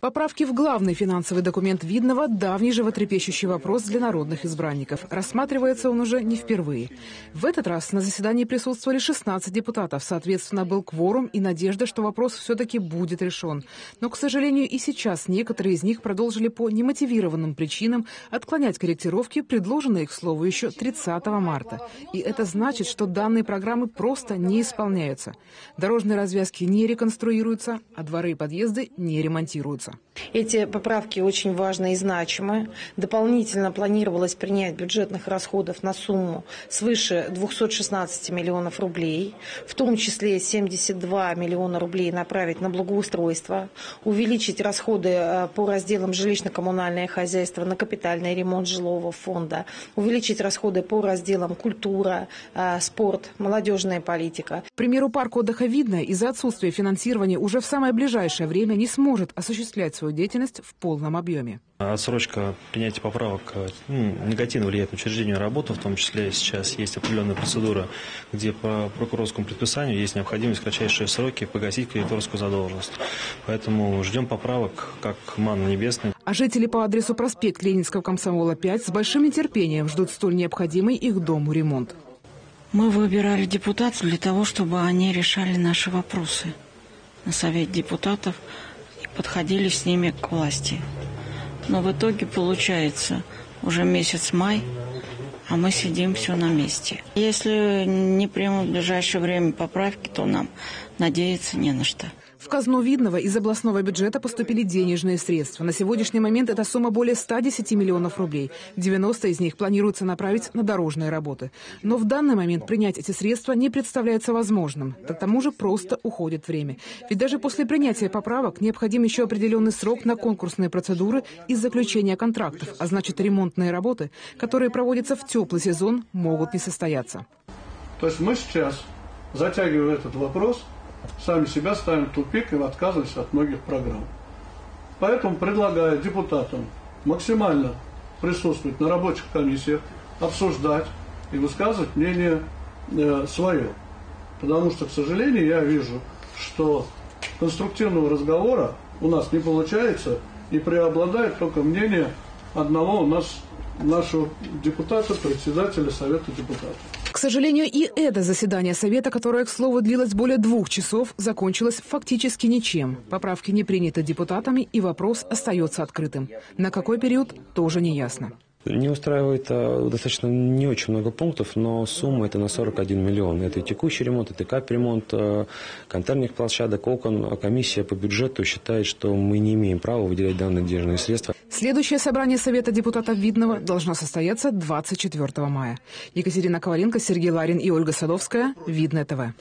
Поправки в главный финансовый документ Видного – давний животрепещущий вопрос для народных избранников. Рассматривается он уже не впервые. В этот раз на заседании присутствовали 16 депутатов. Соответственно, был кворум и надежда, что вопрос все-таки будет решен. Но, к сожалению, и сейчас некоторые из них продолжили по немотивированным причинам отклонять корректировки, предложенные, к слову, еще 30 марта. И это значит, что данные программы просто не исполняются. Дорожные развязки не реконструируются, а дворы и подъезды не ремонтируются вопроса. Эти поправки очень важны и значимы. Дополнительно планировалось принять бюджетных расходов на сумму свыше 216 миллионов рублей, в том числе 72 миллиона рублей направить на благоустройство, увеличить расходы э, по разделам жилищно-коммунальное хозяйство на капитальный ремонт жилого фонда, увеличить расходы по разделам культура, э, спорт, молодежная политика. К примеру, парк отдыха «Видное» из-за отсутствия финансирования уже в самое ближайшее время не сможет осуществлять осуществлять свою деятельность в полном объеме. Отсрочка принятия поправок ну, негативно влияет на учреждение работу, в том числе сейчас есть определенная процедура, где по прокурорскому предписанию есть необходимость в кратчайшие сроки погасить кредиторскую задолженность. Поэтому ждем поправок, как манна небесная. А жители по адресу проспект Ленинского комсомола 5 с большим нетерпением ждут столь необходимый их дому ремонт. Мы выбирали депутатов для того, чтобы они решали наши вопросы на Совет депутатов подходили с ними к власти. Но в итоге получается уже месяц май, а мы сидим все на месте. Если не примут в ближайшее время поправки, то нам надеяться не на что. В казну Видного из областного бюджета поступили денежные средства. На сегодняшний момент эта сумма более 110 миллионов рублей. 90 из них планируется направить на дорожные работы. Но в данный момент принять эти средства не представляется возможным. К тому же просто уходит время. Ведь даже после принятия поправок необходим еще определенный срок на конкурсные процедуры и заключения контрактов, а значит ремонтные работы, которые проводятся в теплый сезон, могут не состояться. То есть мы сейчас, затягивая этот вопрос, сами себя ставим в тупик и отказываемся от многих программ. Поэтому предлагаю депутатам максимально присутствовать на рабочих комиссиях, обсуждать и высказывать мнение э, свое. Потому что, к сожалению, я вижу, что конструктивного разговора у нас не получается и преобладает только мнение одного у нас нашего депутата, председателя Совета депутатов. К сожалению, и это заседание Совета, которое, к слову, длилось более двух часов, закончилось фактически ничем. Поправки не приняты депутатами, и вопрос остается открытым. На какой период, тоже не ясно. Не устраивает а, достаточно не очень много пунктов, но сумма это на 41 миллион. Это и текущий ремонт, это капремонт а, контейнерных площадок, окон. Комиссия по бюджету считает, что мы не имеем права выделять данные денежные средства. Следующее собрание Совета депутатов Видного должно состояться 24 мая. Екатерина Коваленко, Сергей Ларин и Ольга Садовская. Видное ТВ.